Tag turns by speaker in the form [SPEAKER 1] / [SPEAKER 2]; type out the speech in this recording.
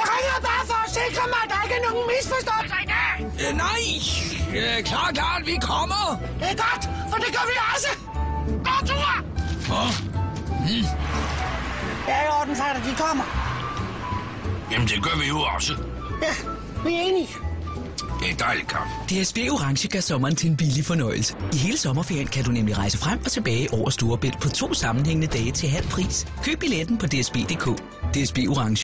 [SPEAKER 1] Jeg ringer bare for at sikre mig, at der ikke er nogen misforståelser i dag.
[SPEAKER 2] Øh, nej, øh, klar, klar, vi kommer.
[SPEAKER 1] Det er godt, for det gør vi også. God tur!
[SPEAKER 2] Åh,
[SPEAKER 1] Mm. Ja, i orden, fatter, de kommer.
[SPEAKER 2] jamen det gør vi jo også.
[SPEAKER 1] Ja, vi er enige.
[SPEAKER 2] Det er dejligt, kamp.
[SPEAKER 3] DSB Orange gør sommeren til en billig fornøjelse. I hele sommerferien kan du nemlig rejse frem og tilbage over Storebælt på to sammenhængende dage til halv pris. Køb billetten på dsb.dk. DSB Orange.